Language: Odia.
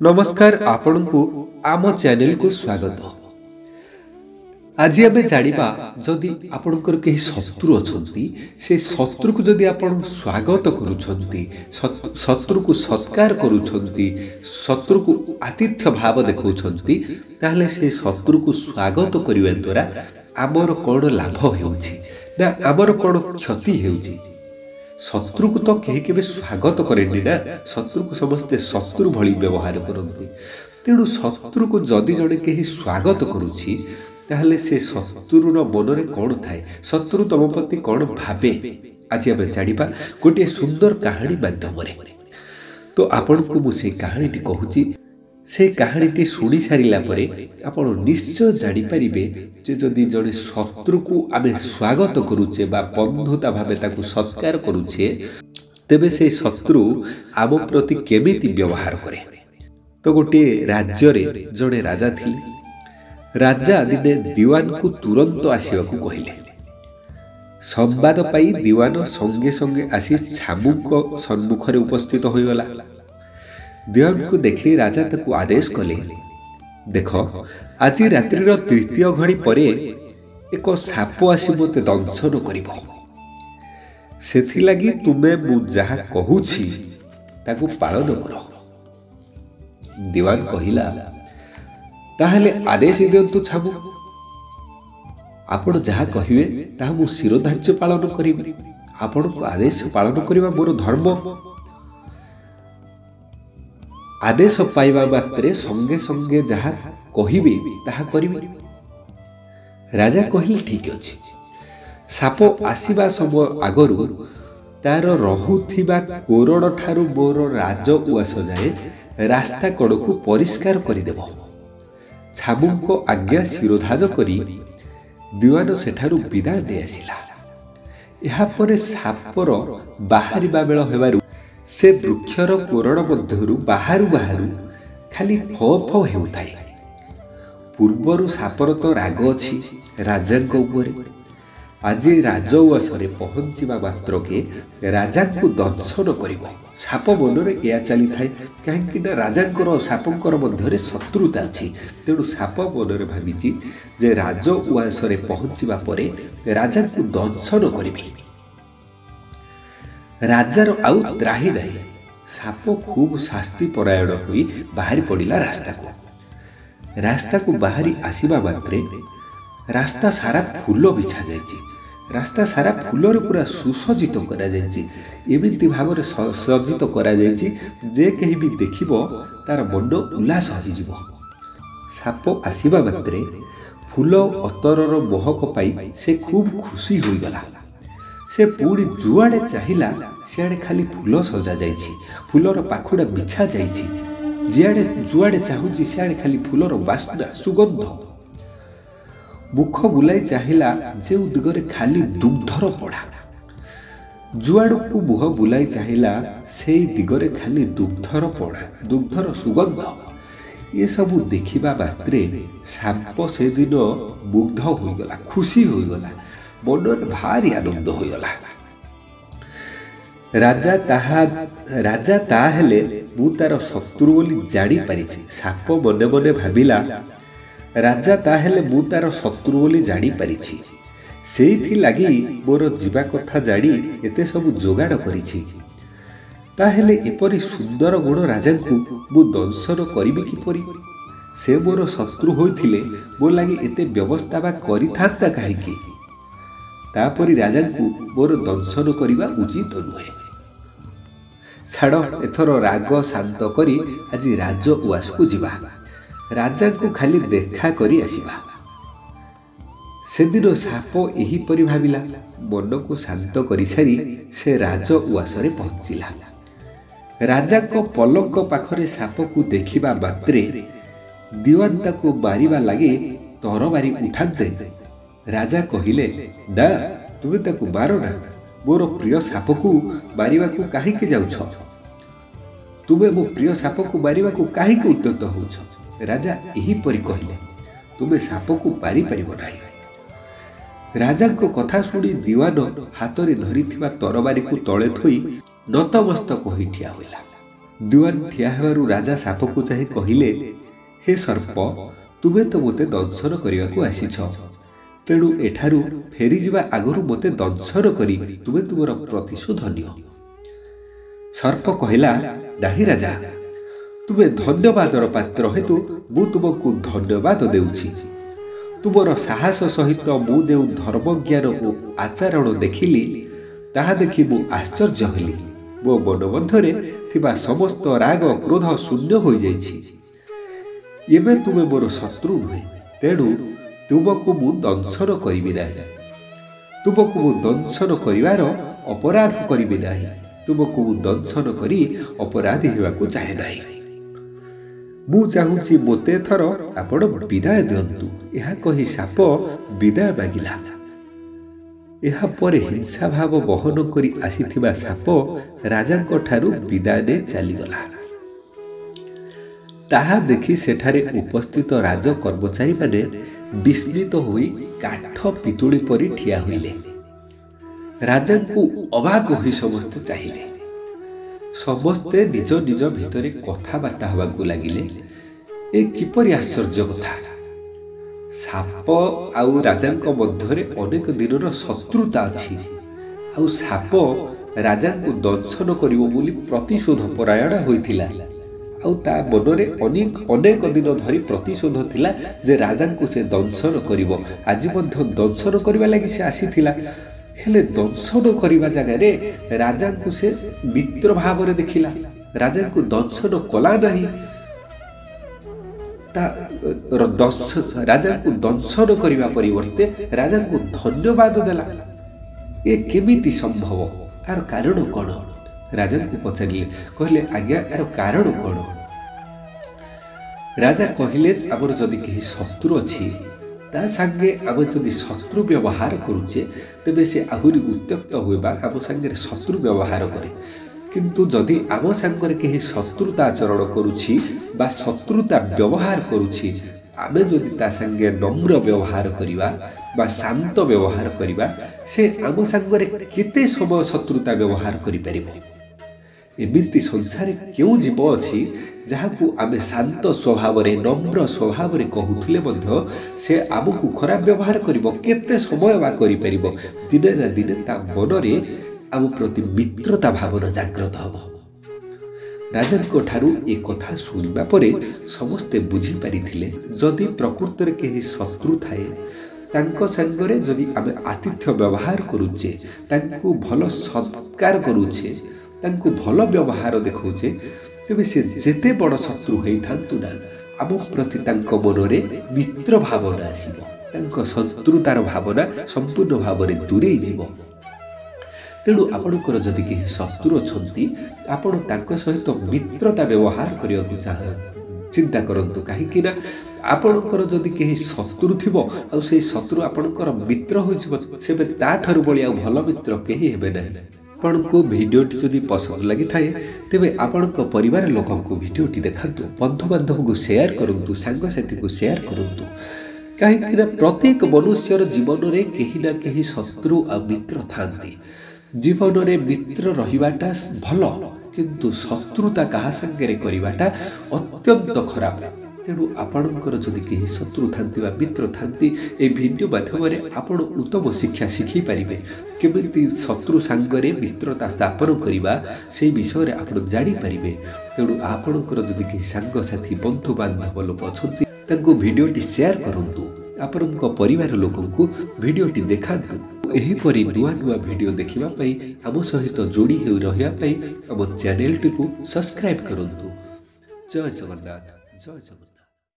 ନମସ୍କାର ଆପଣଙ୍କୁ ଆମ ଚ୍ୟାନେଲକୁ ସ୍ୱାଗତ। ଆଜି ଆମେ ଜାଣିବା ଯଦି ଆପଣଙ୍କର କେହି ଶତ୍ରୁ ଅଛନ୍ତି ସେ ଶତ୍ରୁକୁ ଯଦି ଆପଣ ସ୍ୱାଗତ କରୁଛନ୍ତି ଶତ୍- ଶତ୍ରୁକୁ ସତ୍କାର କରୁଛନ୍ତି ଶତ୍ରୁକୁ ଆତିଥ୍ୟ ଭାବ ଦେଖାଉଛନ୍ତି ତାହେଲେ ସେ ଶତ୍ରୁକୁ ସ୍ୱାଗତ କରିବା ଦ୍ୱାରା ଆମର କ'ଣ ଲାଭ ହେଉଛି ନା ଆମର କ'ଣ କ୍ଷତି ହେଉଛି? ଶତ୍ରୁକୁ ତ କେହି କେବେ ସ୍ୱାଗତ କରେନି ନା? ଶତ୍ରୁକୁ ସମସ୍ତେ ଶତ୍ରୁ ଭଳି ବ୍ୟବହାର କରନ୍ତି। ତେଣୁ ଶତ୍ରୁକୁ ଯଦି ଜଣେ କେହି ସ୍ୱାଗତ କରୁଛି ତାହେଲେ ସେ ଶତ୍ରୁର ମନରେ କ'ଣ ଥାଏ? ଶତ୍ରୁ ତମ ପ୍ରତି କ'ଣ ଭାବେ? ଆଜି ଆମେ ଜାଣିବା ଗୋଟିଏ ସୁନ୍ଦର କାହାଣୀ ମାଧ୍ୟମରେ। ତ ଆପଣଙ୍କୁ ମୁଁ ସେଇ କାହାଣୀଟି କହୁଛି। ସେ କାହାଣୀଟି ଶୁଣି ସାରିଲା ପରେ ଆପଣ ନିଶ୍ଚୟ ଜାଣିପାରିବେ ଯେ ଯଦି ଜଣେ ଶତ୍ରୁକୁ ଆମେ ସ୍ୱାଗତ କରୁଛେ ବା ବନ୍ଧୁତା ଭାବେ ତାକୁ ସତ୍କାର କରୁଛେ ତେବେ ସେ ଶତ୍ରୁ ଆମ ପ୍ରତି କେମିତି ବ୍ୟବହାର କରେ ତ ଗୋଟିଏ ରାଜ୍ୟରେ ଜଣେ ରାଜା ଥିଲେ ରାଜା ଦିନେ ଦିୱାନକୁ ତୁରନ୍ତ ଆସିବାକୁ କହିଲେ ସମ୍ବାଦ ପାଇ ଦିୱାନ ସଙ୍ଗେ ସଙ୍ଗେ ଆସି ଛାମୁଙ୍କ ସମ୍ମୁଖରେ ଉପସ୍ଥିତ ହୋଇଗଲା ଦିୱାନକୁ ଦେଖି ରାଜା ତାକୁ ଆଦେଶ କଲେ ଦେଖ ଆଜି ରାତ୍ରିର ତୃତୀୟ ଘଡ଼ି ପରେ ଏକ ସାପ ଆସି ମୋତେ ଦଂଶନ କରିବ ସେଥିଲାଗି ତୁମେ ମୁଁ ଯାହା କହୁଛି ତାକୁ ପାଳନ କର। ଦିୱାନ କହିଲା ତାହେଲେ ଆଦେଶ ଦିଅନ୍ତୁ ଛାମୁ ଆପଣ ଯାହା କହିବେ ତାହା ମୁଁ ଶିରୋଧାର୍ଯ୍ୟ ପାଳନ କରିବି। ଆପଣଙ୍କ ଆଦେଶ ପାଳନ କରିବା ମୋର ଧର୍ମ। ଆଦେଶ ପାଇବା ମାତ୍ରେ ସଙ୍ଗେ ସଙ୍ଗେ ଯାହା କହିବେ ତାହା କରିବି। ରାଜା କହିଲେ ଠିକ ଅଛି। ସାପ ଆସିବା ସମୟ ଆଗରୁ ତାର ରହୁଥିବା କୋରଡ଼ ଠାରୁ ମୋର ରାଜ ଉଆସ ଯାଏ ରାସ୍ତା କଡ଼କୁ ପରିଷ୍କାର କରିଦେବ। ଛାମୁଙ୍କ ଆଜ୍ଞା ଶିରୋଧାଜ କରି ଦିୱାନ ସେଠାରୁ ବିଦାୟ ନେଇ ଆସିଲା। ଏହାପରେ ସାପର ବାହାରିବା ବେଳ ହେବାରୁ ସେ ବୃକ୍ଷର କୋରଡ଼ ମଧ୍ୟରୁ ବାହାରୁ ବାହାରୁ ଖାଲି ଫ ଫ ହେଉଥାଏ। ପୂର୍ବରୁ ସାପର ତ ରାଗ ଅଛି ରାଜାଙ୍କ ଉପରେ। ଆଜି ରାଜ ଉଆସରେ ପହଞ୍ଚିବା ମାତ୍ରକେ ରାଜାଙ୍କୁ ଦଂଶନ କରିବ। ସାପ ମନରେ ଏହା ଚାଲିଥାଏ କାହିଁକି ନା ରାଜାଙ୍କର ସାପଙ୍କର ମଧ୍ୟରେ ଶତ୍ରୁତା ଅଛି। ତେଣୁ ସାପ ମନରେ ଭାବିଛି ଯେ ରାଜ ଉଆସରେ ପହଞ୍ଚିବା ପରେ ରାଜାଙ୍କୁ ଦଂଶନ କରିବି। ରାଜାର ଆଉ ତ୍ରାହି ନାହିଁ। ସାପ ଖୁବ୍ ଶାସ୍ତି ପରାୟଣ ହୋଇ ବାହାରି ପଡ଼ିଲା ରାସ୍ତାକୁ। ରାସ୍ତାକୁ ବାହାରି ଆସିବା ମାତ୍ରେ ରାସ୍ତା ସାରା ଫୁଲ ବିଛା ଯାଇଛି। ରାସ୍ତା ସାରା ଫୁଲରେ ପୁରା ସୁସଜ୍ଜିତ କରାଯାଇଛି। ଏମିତି ଭାବରେ ସ- ସଜ୍ଜିତ କରାଯାଇଛି ଯେ କେହି ବି ଦେଖିବ ତାର ମନ ଉଲ୍ଲାସ ହୋଇଯିବ ସାପ ଆସିବା ମାତ୍ରେ ଫୁଲ ଅତରର ମହକ ପାଇ ସେ ଖୁବ୍ ଖୁସି ହୋଇଗଲା। ସେ ପୁଣି ଯୁଆଡ଼େ ଚାହିଁଲା ସିଆଡ଼େ ଖାଲି ଫୁଲ ସଜା ଯାଇଛି ଫୁଲର ପାଖୁଡ଼ା ବିଛା ଯାଇଛି। ଯିଆଡ଼େ ଯୁଆଡ଼େ ଚାହୁଁଛି ସିଆଡ଼େ ଖାଲି ଫୁଲର ବାସ୍ନା ସୁଗନ୍ଧ। ମୁଖ ବୁଲାଇ ଚାହିଁଲା ଯେଉଁ ଦିଗରେ ଖାଲି ଦୁଗ୍ଧର ପଡ଼ା। ଯୁଆଡ଼କୁ ମୁହଁ ବୁଲାଇ ଚାହିଁଲା ସେଇ ଦିଗରେ ଖାଲି ଦୁଗ୍ଧର ପଡ଼ା ଦୁଗ୍ଧର ସୁଗନ୍ଧ। ଏସବୁ ଦେଖିବା ମାତ୍ରେ ସାପ ସେଦିନ ମୁଗ୍ଧ ହୋଇଗଲା ଖୁସି ହୋଇଗଲା। ମନରେ ଭାରି ଆନନ୍ଦ ହୋଇଗଲା ରାଜା ତାହା ରାଜା ତା ହେଲେ ମୁଁ ତାର ଶତ୍ରୁ ବୋଲି ଜାଣିପାରିଛି ସାପ ମନେ ମନେ ଭାବିଲା ରାଜା ତାହେଲେ ମୁଁ ତାର ଶତ୍ରୁ ବୋଲି ଜାଣିପାରିଛି ସେଇଥିଲାଗି ମୋର ଯିବା କଥା ଜାଣି ଏତେ ସବୁ ଯୋଗାଡ଼ କରିଛି ତାହେଲେ ଏପରି ସୁନ୍ଦର ଗୁଣ ରାଜାଙ୍କୁ ମୁଁ ଦଂଶନ କରିବି କିପରି? ସେ ମୋର ଶତ୍ରୁ ହୋଇଥିଲେ ମୋ ଲାଗି ଏତେ ବ୍ୟବସ୍ଥା ବା କରିଥାନ୍ତା କାହିଁକି? ତାପରି ରାଜାଙ୍କୁ ମୋର ଦଂଶନ କରିବା ଉଚିତ ନୁହେଁ। ଛାଡ଼ ଏଥର ରାଗ ଶାନ୍ତ କରି ଆଜି ରାଜ ଉଆସକୁ ଯିବା। ରାଜାଙ୍କୁ ଖାଲି ଦେଖା କରି ଆସିବା। ସେଦିନ ସାପ ଏହିପରି ଭାବିଲା ମନକୁ ଶାନ୍ତ କରିସାରି ସେ ରାଜ ଉଆସରେ ପହଞ୍ଚିଲା। ରାଜାଙ୍କ ପଲଙ୍କ ପାଖରେ ସାପକୁ ଦେଖିବା ମାତ୍ରେ ଦିୱାନ ତାକୁ ମାରିବା ଲାଗି ତରବାରି ଉଠାନ୍ତେ ରାଜା କହିଲେ ନା ତୁମେ ତାକୁ ନା। ମୋର ପ୍ରିୟ ସାପକୁ ମାରିବାକୁ କାହିଁକି ଯାଉଛ? ତୁମେ ମୋ ପ୍ରିୟ ସାପକୁ ମାରିବାକୁ କାହିଁକି ଉଦ୍ୟତ ହେଉଛ? ରାଜା ଏହିପରି କହିଲେ ତୁମେ ସାପକୁ ପାରିପାରିବ ନାହିଁ। ରାଜାଙ୍କ କଥା ଶୁଣି ଦିୱାନ ହାତରେ ଧରିଥିବା ତରବାରୀକୁ ତଳେ ଥୋଇ ନତମସ୍ତକ ହୋଇ ଠିଆ ହୋଇଲା। ଦୁଆର ଠିଆ ହେବାରୁ ରାଜା ସାପକୁ ଚାହିଁ କହିଲେ ହେ ସର୍ପ ତୁମେ ତ ମୋତେ ଦଂଶନ କରିବାକୁ ଆସିଛ। ତେଣୁ ଏଠାରୁ ଫେରିଯିବା ଆଗରୁ ମୋତେ ଦଂଶନ କରି ତୁମେ ତୁମର ପ୍ରତିଶୋଧ ନିଅ ସର୍ପ କହିଲା ନାହିଁ ରାଜା ତୁମେ ଧନ୍ୟବାଦର ପାତ୍ର ହେତୁ ମୁଁ ତୁମକୁ ଧନ୍ୟବାଦ ଦେଉଛି। ତୁମର ସାହସ ସହିତ ମୁଁ ଯେଉଁ ଧର୍ମଜ୍ଞାନ ଓ ଆଚରଣ ଦେଖିଲି ତାହା ଦେଖି ମୁଁ ଆଶ୍ଚର୍ଯ୍ୟ ହେଲି। ମୋ ମନ ମଧ୍ୟରେ ଥିବା ସମସ୍ତ ରାଗ କ୍ରୋଧ ଶୂନ୍ୟ ହୋଇଯାଇଛି। ଏବେ ତୁମେ ମୋର ଶତ୍ରୁ ନୁହେଁ ତେଣୁ ତୁମକୁ ମୁଁ ଦଂଶନ କରିବି ନାହିଁ ତୁମକୁ ମୁଁ ଦଂଶନ କରିବାର ଅପରାଧ କରିବି ନାହିଁ ତୁମକୁ ମୁଁ ଦଂଶନ କରି ଅପରାଧୀ ହେବାକୁ ଚାହେଁ ନାହିଁ ମୁଁ ଚାହୁଁଛି ମୋତେ ଏଥର ଆପଣ ବିଦାୟ ଦିଅନ୍ତୁ ଏହା କହି ସାପ ବିଦାୟ ମାଗିଲା ଏହାପରେ ହିଂସା ଭାବ ବହନ କରି ଆସିଥିବା ସାପ ରାଜାଙ୍କ ଠାରୁ ବିଦାୟ ନେଇ ଚାଲିଗଲା ତାହା ଦେଖି ସେଠାରେ ଉପସ୍ଥିତ ରାଜ କର୍ମଚାରୀମାନେ ବିସ୍ମିତ ହୋଇ କାଠ ପିତୁଳି ପରି ଠିଆ ହୋଇଲେ ରାଜାଙ୍କୁ ଅବାକ ହୋଇ ସମସ୍ତେ ଚାହିଁଲେ ସମସ୍ତେ ନିଜ ନିଜ ଭିତରେ କଥାବାର୍ତ୍ତା ହେବାକୁ ଲାଗିଲେ ଏ କିପରି ଆଶ୍ଚର୍ଯ୍ୟ କଥା ସାପ ଆଉ ରାଜାଙ୍କ ମଧ୍ୟରେ ଅନେକ ଦିନର ଶତ୍ରୁତା ଅଛି ଆଉ ସାପ ରାଜାଙ୍କୁ ଦଂଶନ କରିବ ବୋଲି ପ୍ରତିଶୋଧ ପରାୟଣ ହୋଇଥିଲା ଆଉ ତା ମନରେ ଅନେକ ଅନେକ ଦିନ ଧରି ପ୍ରତିଶୋଧ ଥିଲା ଯେ ରାଜାଙ୍କୁ ସେ ଦଂଶନ କରିବ। ଆଜି ମଧ୍ୟ ଦଂଶନ କରିବା ଲାଗି ସେ ଆସିଥିଲା। ହେଲେ ଦଂଶନ କରିବା ଜାଗାରେ ରାଜାଙ୍କୁ ସେ ମିତ୍ର ଭାବରେ ଦେଖିଲା। ରାଜାଙ୍କୁ ଦଂଶନ କଲା ନାହିଁ। ତା ରାଜାଙ୍କୁ ଦଂଶନ କରିବା ପରିବର୍ତ୍ତେ ରାଜାଙ୍କୁ ଧନ୍ୟବାଦ ଦେଲା। ଏ କେମିତି ସମ୍ଭବ? ଏହାର କାରଣ କ'ଣ? ରାଜାଙ୍କୁ ପଚାରିଲେ କହିଲେ ଆଜ୍ଞା ଏହାର କାରଣ କ'ଣ? ରାଜା କହିଲେ ଆମର ଯଦି କେହି ଶତ୍ରୁ ଅଛି ତା ସାଙ୍ଗେ ଆମେ ଯଦି ଶତ୍ରୁ ବ୍ୟବହାର କରୁଛେ ତେବେ ସେ ଆହୁରି ଉତ୍ତ୍ୟକ୍ତ ହୁଏ ବା ଆମ ସାଙ୍ଗରେ ଶତ୍ରୁ ବ୍ୟବହାର କରେ। କିନ୍ତୁ ଯଦି ଆମ ସାଙ୍ଗରେ କେହି ଶତ୍ରୁତା ଆଚରଣ କରୁଛି ବା ଶତ୍ରୁତା ବ୍ୟବହାର କରୁଛି ଆମେ ଯଦି ତା ସାଙ୍ଗେ ନମ୍ର ବ୍ୟବହାର କରିବା ବା ଶାନ୍ତ ବ୍ୟବହାର କରିବା ସେ ଆମ ସାଙ୍ଗରେ କେତେ ସମୟ ଶତ୍ରୁତା ବ୍ୟବହାର କରିପାରିବ? ଏମିତି ସଂସାରରେ କେଉଁ ଜୀବ ଅଛି ଯାହାକୁ ଆମେ ଶାନ୍ତ ସ୍ୱଭାବରେ ନମ୍ର ସ୍ୱଭାବରେ କହୁଥିଲେ ମଧ୍ୟ ସେ ଆମକୁ ଖରାପ ବ୍ୟବହାର କରିବ କେତେ ସମୟ ବା କରିପାରିବ ଦିନେ ନା ଦିନେ ତା ମନରେ ଆମ ପ୍ରତି ମିତ୍ରତା ଭାବନା ଜାଗ୍ରତ ହେବ। ରାଜାଙ୍କ ଠାରୁ ଏ କଥା ଶୁଣିବା ପରେ ସମସ୍ତେ ବୁଝିପାରିଥିଲେ ଯଦି ପ୍ରକୃତରେ କେହି ଶତ୍ରୁ ଥାଏ ତାଙ୍କ ସାଙ୍ଗରେ ଯଦି ଆମେ ଆତିଥ୍ୟ ବ୍ୟବହାର କରୁଛେ ତାଙ୍କୁ ଭଲ ସତ୍କାର କରୁଛେ ତାଙ୍କୁ ଭଲ ବ୍ୟବହାର ଦେଖାଉଛେ ତେବେ ସେ ଯେତେ ବଡ଼ ଶତ୍ରୁ ହେଇଥାନ୍ତୁ ନା ଆମ ପ୍ରତି ତାଙ୍କ ମନରେ ମିତ୍ର ଭାବନା ଆସିବ। ତାଙ୍କ ଶତ୍ରୁତାର ଭାବନା ସମ୍ପୂର୍ଣ୍ଣ ଭାବରେ ଦୂରେଇ ଯିବ। ତେଣୁ ଆପଣଙ୍କର ଯଦି କେହି ଶତ୍ରୁ ଅଛନ୍ତି ଆପଣ ତାଙ୍କ ସହିତ ମିତ୍ରତା ବ୍ୟବହାର କରିବାକୁ ଚାହ ଚିନ୍ତା କରନ୍ତୁ କାହିଁକି ନା ଆପଣଙ୍କର ଯଦି କେହି ଶତ୍ରୁ ଥିବ ଆଉ ସେଇ ଶତ୍ରୁ ଆପଣଙ୍କର ମିତ୍ର ହୋଇଯିବ ସେବେ ତାଠାରୁ ଭଳି ଆଉ ଭଲ ମିତ୍ର କେହି ହେବେ ନାହିଁ। ଆପଣଙ୍କୁ ଭିଡ଼ିଓଟି ଯଦି ପସନ୍ଦ ଲାଗିଥାଏ ତେବେ ଆପଣଙ୍କ ପରିବାର ଲୋକଙ୍କୁ ଭିଡ଼ିଓଟି ଦେଖାନ୍ତୁ ବନ୍ଧୁବାନ୍ଧବଙ୍କୁ ସେୟାର କରନ୍ତୁ ସାଙ୍ଗସାଥୀକୁ ସେୟାର କରନ୍ତୁ। କାହିଁକିନା ପ୍ରତ୍ୟେକ ମନୁଷ୍ୟର ଜୀବନରେ କେହି ନା କେହି ଶତ୍ରୁ ଆଉ ମିତ୍ର ଥାନ୍ତି ଜୀବନରେ ମିତ୍ର ରହିବାଟା ଭଲ କିନ୍ତୁ ଶତ୍ରୁତା କାହା ସାଙ୍ଗରେ କରିବାଟା ଅତ୍ୟନ୍ତ ଖରାପ। ତେଣୁ ଆପଣଙ୍କର ଯଦି କେହି ଶତ୍ରୁ ଥାନ୍ତି ବା ମିତ୍ର ଥାନ୍ତି ଏ ଭିଡ଼ିଓ ମାଧ୍ୟମରେ ଆପଣ ଉତ୍ତମ ଶିକ୍ଷା ଶିଖିପାରିବେ କେମିତି ଶତ୍ରୁ ସାଙ୍ଗରେ ମିତ୍ରତା ସ୍ଥାପନ କରିବା ସେଇ ବିଷୟରେ ଆପଣ ଜାଣିପାରିବେ ତେଣୁ ଆପଣଙ୍କର ଯଦି କେହି ସାଙ୍ଗସାଥି ବନ୍ଧୁବାନ୍ଧବ ଲୋକ ଅଛନ୍ତି ତାଙ୍କୁ ଭିଡ଼ିଓଟି ସେୟାର କରନ୍ତୁ। ଆପଣଙ୍କ ପରିବାର ଲୋକଙ୍କୁ ଭିଡ଼ିଓଟି ଦେଖାନ୍ତୁ। ଏହିପରି ନୂଆ ନୂଆ ଭିଡ଼ିଓ ଦେଖିବା ପାଇଁ ଆମ ସହିତ ଯୋଡ଼ି ହୋଇ ରହିବା ପାଇଁ ଆମ ଚ୍ୟାନେଲଟିକୁ ସବସ୍କ୍ରାଇବ୍ କରନ୍ତୁ। ଜୟ ଜଗନ୍ନାଥ। ଜୟ ଜଗନ୍ନାଥ।